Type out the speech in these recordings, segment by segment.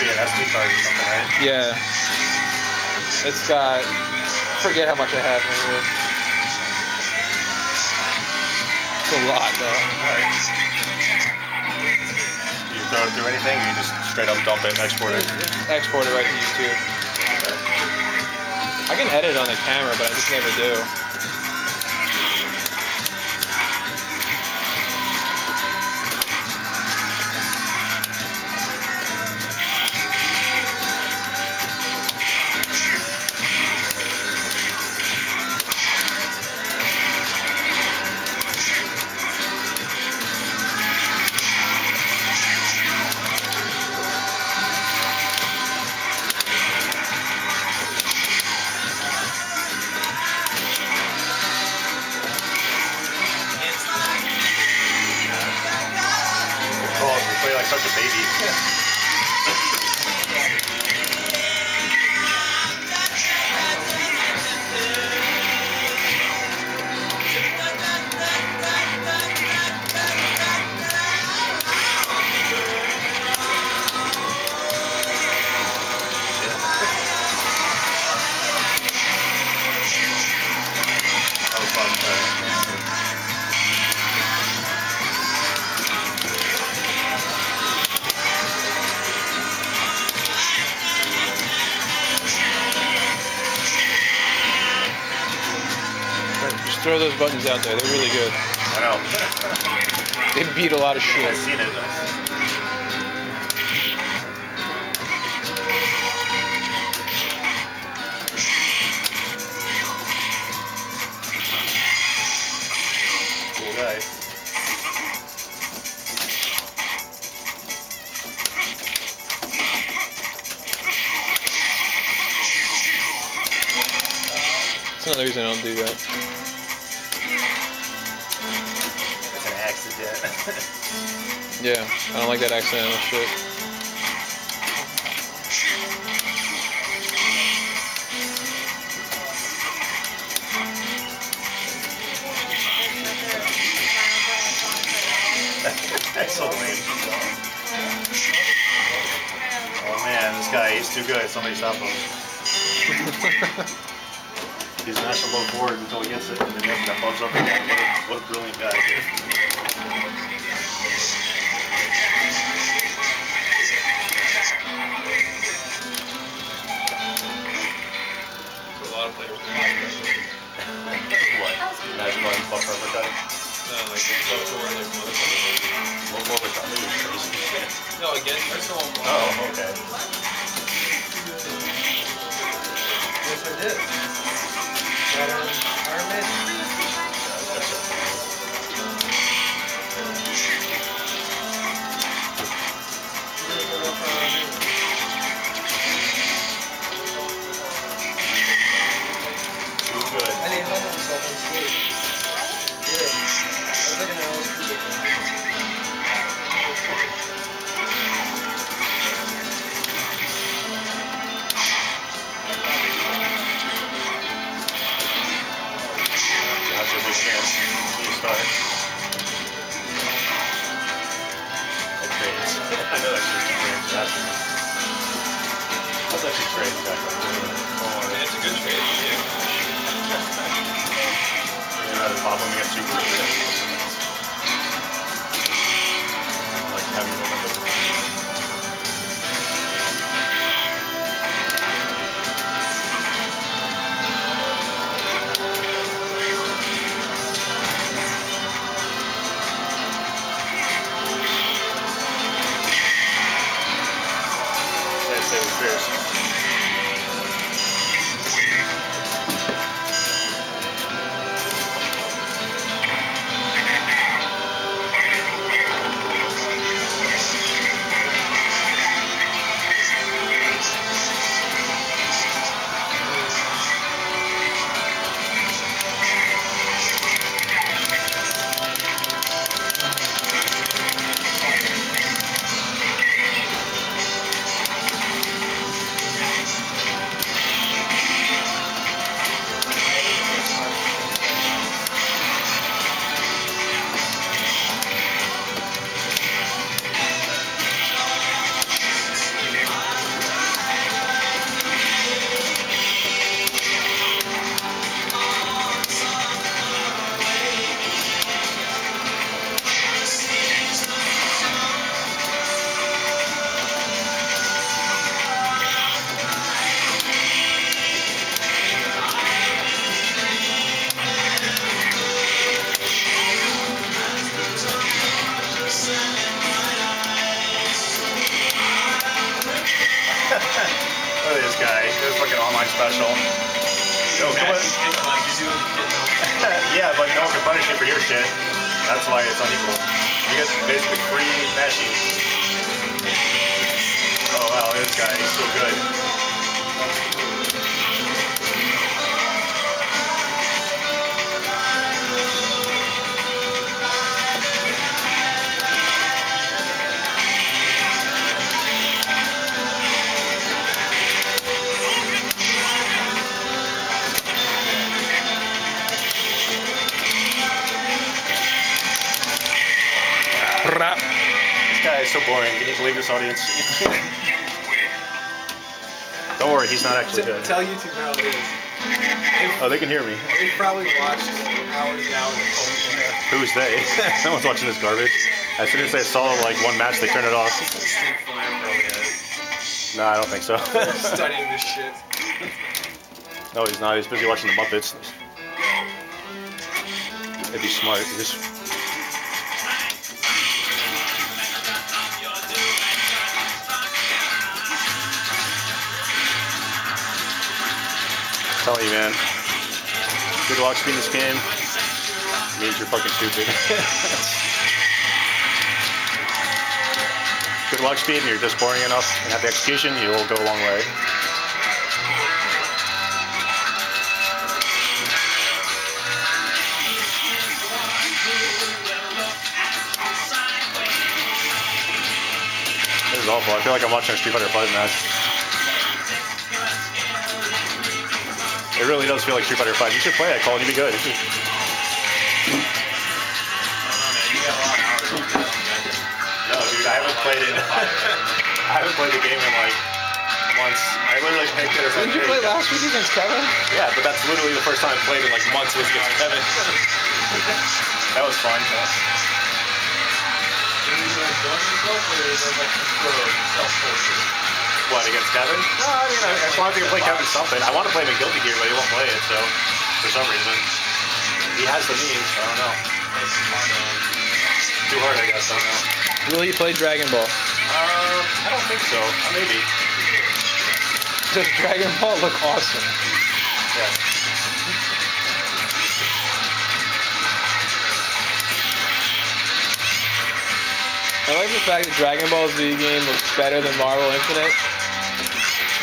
be an SD card or something, right? Yeah. It's got. Forget how much I have in here. It's a lot though. Alright. You throw it through anything, or you just straight up dump it and export it? Export it right to YouTube. I can edit on the camera, but I just never do. Such Throw those buttons out there. They're really good. I know. They beat a lot of shit. I've seen it. Cool guy. That's another reason I don't do that. Yeah, I don't like that accidental shit. That's so lame. Oh man, this guy, he's too good. Somebody stop him. He's mashed a low forward until he gets it, and then that bugs up again. What a, what a brilliant guy. Lot of players What? Magic button, fuck uppercut? No, like low forward, like motherfucker. Low forward cut. Ooh, crazy. No, against personal. Oh, okay. Yes, I did. But, um, Iron That's That's actually on oh, the It's a good trade. You'd rather pop them against super Like heavy momentum. I'd but no one can punish you for your shit. That's why it's unequal. You get basically free mashing. Oh wow, this guy is so good. So boring. Can you believe this audience? Don't worry, he's not actually good. Tell YouTube how it is. Oh, they can hear me. They probably watched hours and hours of. Who's they? no one's watching this garbage. As soon as they saw like one match, they turned it off. No, I don't think so. Studying this shit. no, he's not. He's busy watching the Muppets. It'd be smart. Telling you, man. Good luck speed in this game It means you're fucking stupid. Good luck speed and you're just boring enough and have the execution, you'll go a long way. This is awful. I feel like I'm watching a Street Fighter 5 match. It really does feel like Street Fighter 5. You should play it, Colin. You'd be good. No, dude, I haven't played it. I haven't played the game in like months. I literally picked it as Didn't you play last week against Kevin? Yeah, but that's literally the first time I played in like months was against Kevin. that was fun. What, against Kevin? No, I mean, I, as long as he can play Kevin something. I want to play him in Guilty Gear, but he won't play it, so, for some reason. He has the means, I don't know. Too hard, I guess, I don't know. Will he play Dragon Ball? Um, I don't think so. Uh, Maybe. Does Dragon Ball look awesome? Yeah. I like the fact that Dragon Ball Z game looks better than Marvel Infinite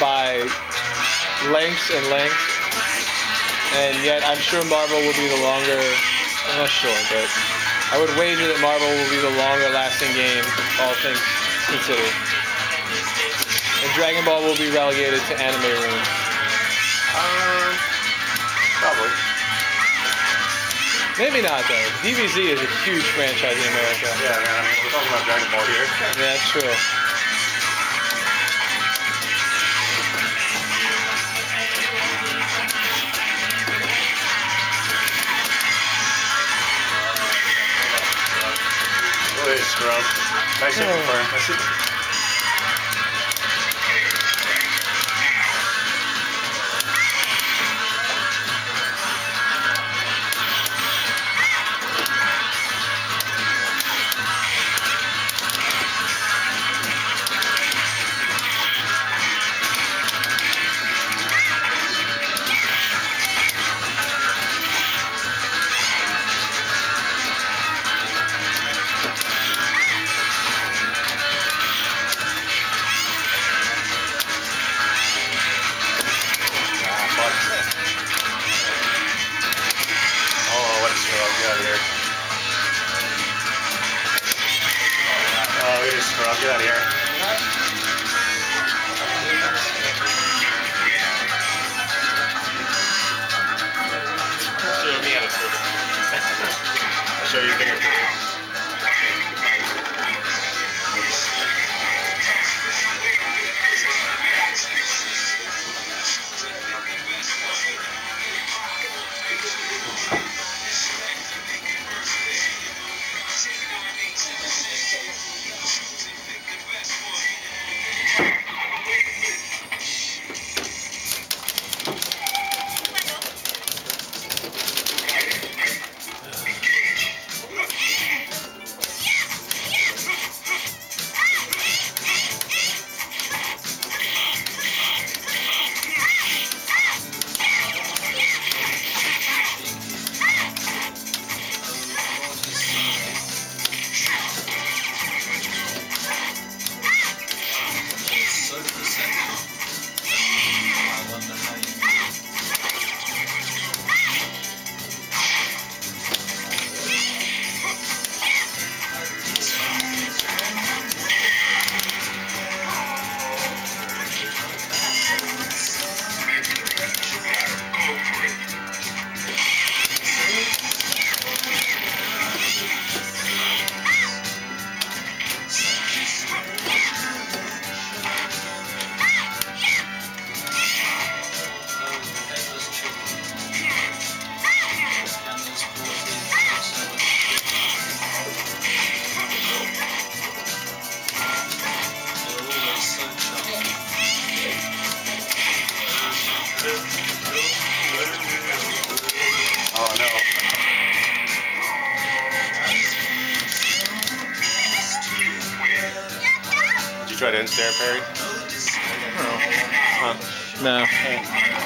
by lengths and lengths. And yet I'm sure Marvel will be the longer, I'm not sure, but I would wager that Marvel will be the longer lasting game, all things considered. And Dragon Ball will be relegated to anime room. Um, Maybe not though. DBZ is a huge franchise in America. Yeah, man, I mean, we're talking about Dragon Ball here. Yeah, that's true. Look at scrub. Nice and confirmed. so you can try to parry? No. Huh. No.